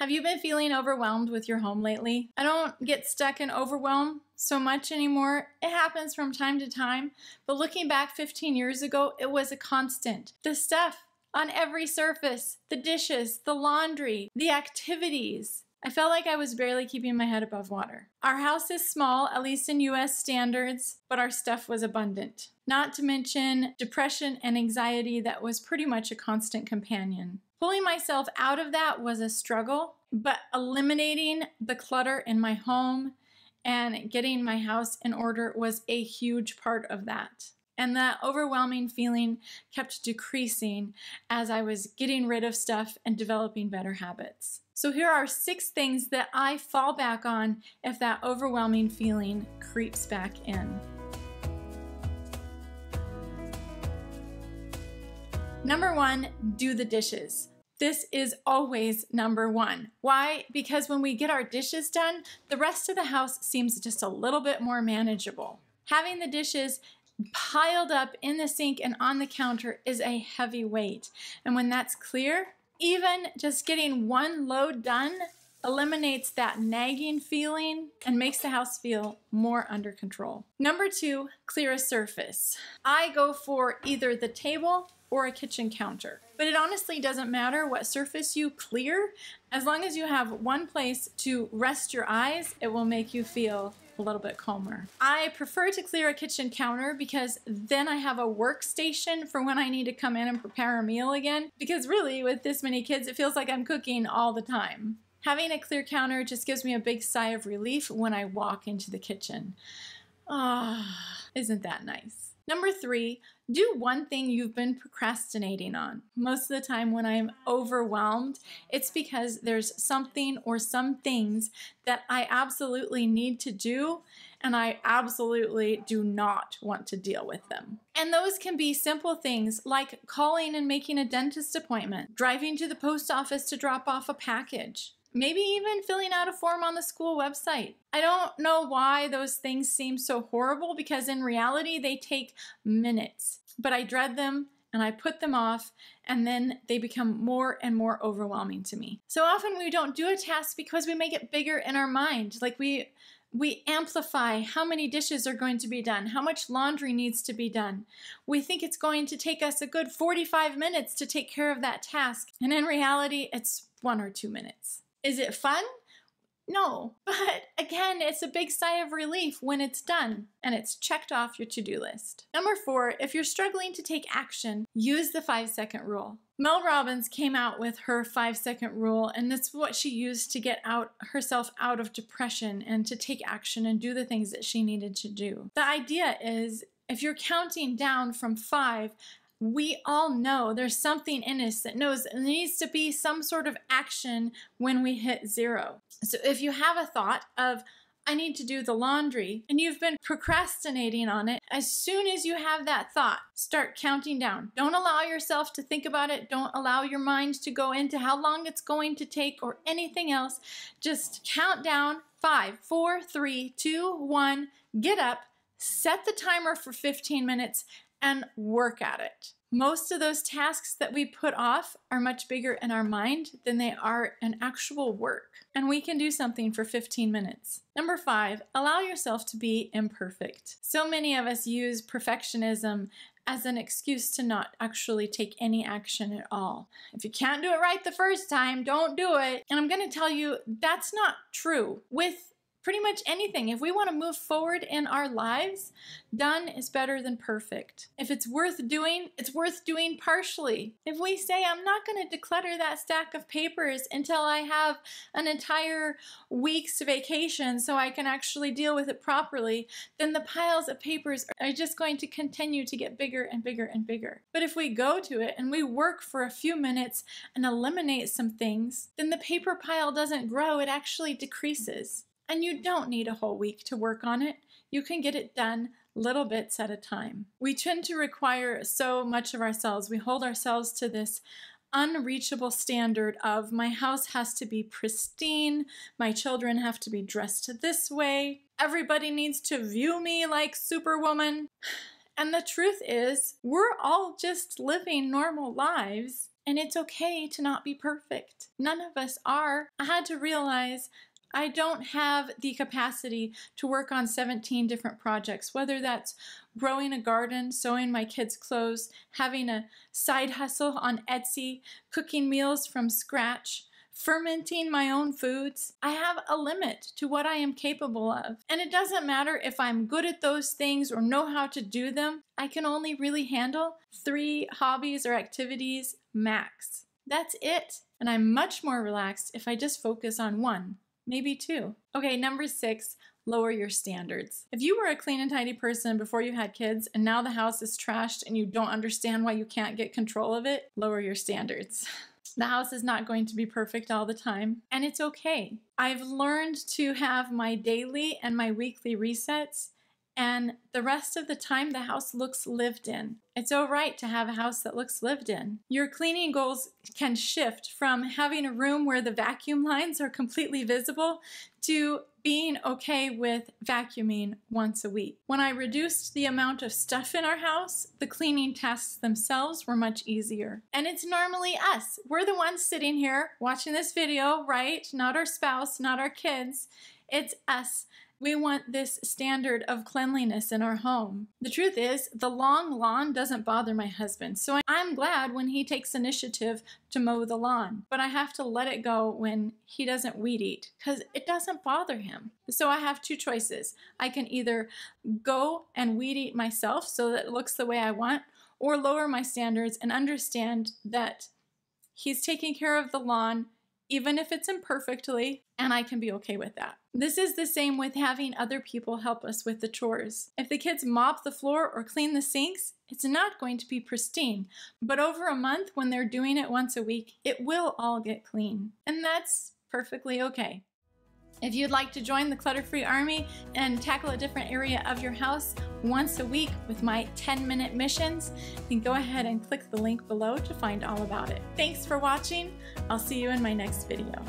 Have you been feeling overwhelmed with your home lately? I don't get stuck in overwhelm so much anymore. It happens from time to time, but looking back 15 years ago, it was a constant. The stuff on every surface, the dishes, the laundry, the activities. I felt like I was barely keeping my head above water. Our house is small, at least in US standards, but our stuff was abundant. Not to mention depression and anxiety that was pretty much a constant companion. Pulling myself out of that was a struggle, but eliminating the clutter in my home and getting my house in order was a huge part of that. And that overwhelming feeling kept decreasing as I was getting rid of stuff and developing better habits. So, here are six things that I fall back on if that overwhelming feeling creeps back in. Number one, do the dishes. This is always number one. Why? Because when we get our dishes done, the rest of the house seems just a little bit more manageable. Having the dishes piled up in the sink and on the counter is a heavy weight. And when that's clear, even just getting one load done eliminates that nagging feeling and makes the house feel more under control. Number two, clear a surface. I go for either the table or a kitchen counter. But it honestly doesn't matter what surface you clear, as long as you have one place to rest your eyes, it will make you feel a little bit calmer. I prefer to clear a kitchen counter because then I have a workstation for when I need to come in and prepare a meal again. Because really, with this many kids, it feels like I'm cooking all the time. Having a clear counter just gives me a big sigh of relief when I walk into the kitchen. Ah, oh, isn't that nice? Number three, do one thing you've been procrastinating on. Most of the time, when I'm overwhelmed, it's because there's something or some things that I absolutely need to do, and I absolutely do not want to deal with them. And those can be simple things like calling and making a dentist appointment, driving to the post office to drop off a package, maybe even filling out a form on the school website. I don't know why those things seem so horrible because in reality they take minutes, but I dread them and I put them off, and then they become more and more overwhelming to me. So often we don't do a task because we make it bigger in our mind. Like we we amplify how many dishes are going to be done, how much laundry needs to be done. We think it's going to take us a good 45 minutes to take care of that task, and in reality, it's one or two minutes. Is it fun? No, but again, it's a big sigh of relief when it's done and it's checked off your to do list. Number four, if you're struggling to take action, use the five second rule. Mel Robbins came out with her five second rule, and that's what she used to get out herself out of depression and to take action and do the things that she needed to do. The idea is if you're counting down from five, we all know there's something in us that knows there needs to be some sort of action when we hit zero. So if you have a thought of, I need to do the laundry, and you've been procrastinating on it, as soon as you have that thought, start counting down. Don't allow yourself to think about it. Don't allow your mind to go into how long it's going to take or anything else. Just count down five, four, three, two, one, get up, set the timer for 15 minutes, and work at it. Most of those tasks that we put off are much bigger in our mind than they are in actual work. And we can do something for 15 minutes. Number five, allow yourself to be imperfect. So many of us use perfectionism as an excuse to not actually take any action at all. If you can't do it right the first time, don't do it. And I'm going to tell you that's not true. With pretty much anything. If we want to move forward in our lives, done is better than perfect. If it's worth doing, it's worth doing partially. If we say, I'm not going to declutter that stack of papers until I have an entire week's vacation so I can actually deal with it properly, then the piles of papers are just going to continue to get bigger and bigger and bigger. But if we go to it and we work for a few minutes and eliminate some things, then the paper pile doesn't grow, it actually decreases. And you don't need a whole week to work on it. You can get it done little bits at a time. We tend to require so much of ourselves. We hold ourselves to this unreachable standard of my house has to be pristine, my children have to be dressed this way, everybody needs to view me like Superwoman. And the truth is, we're all just living normal lives And it's okay to not be perfect. None of us are. I had to realize I don't have the capacity to work on 17 different projects, whether that's growing a garden, sewing my kids' clothes, having a side hustle on Etsy, cooking meals from scratch, fermenting my own foods. I have a limit to what I am capable of. And it doesn't matter if I'm good at those things or know how to do them, I can only really handle three hobbies or activities max. That's it. And I'm much more relaxed if I just focus on one maybe two. Okay, number six, lower your standards. If you were a clean and tidy person before you had kids and now the house is trashed and you don't understand why you can't get control of it, lower your standards. The house is not going to be perfect all the time, and it's okay. I've learned to have my daily and my weekly resets and the rest of the time the house looks lived in. It's all right to have a house that looks lived in. Your cleaning goals can shift from having a room where the vacuum lines are completely visible to being okay with vacuuming once a week. When I reduced the amount of stuff in our house, the cleaning tasks themselves were much easier. And it's normally us. We're the ones sitting here watching this video, right? Not our spouse, not our kids. It's us we want this standard of cleanliness in our home. The truth is, the long lawn doesn't bother my husband, so I'm glad when he takes initiative to mow the lawn. But I have to let it go when he doesn't weed eat because it doesn't bother him. So I have two choices. I can either go and weed eat myself so that it looks the way I want, or lower my standards and understand that he's taking care of the lawn even if it's imperfectly, and I can be okay with that. This is the same with having other people help us with the chores. If the kids mop the floor or clean the sinks, it's not going to be pristine, but over a month when they're doing it once a week, it will all get clean. And that's perfectly okay. If you'd like to join the Clutter Free Army and tackle a different area of your house once a week with my 10 minute missions, then go ahead and click the link below to find all about it. Thanks for watching. I'll see you in my next video.